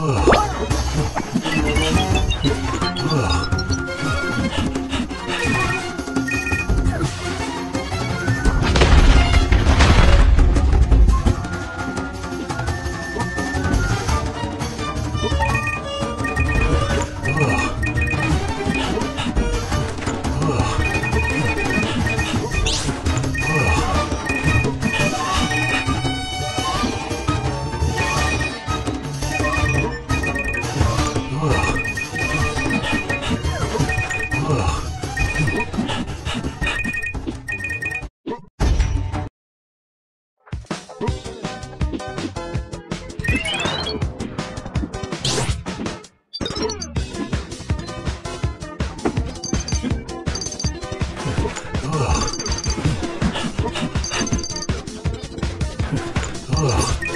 Ugh. Oh.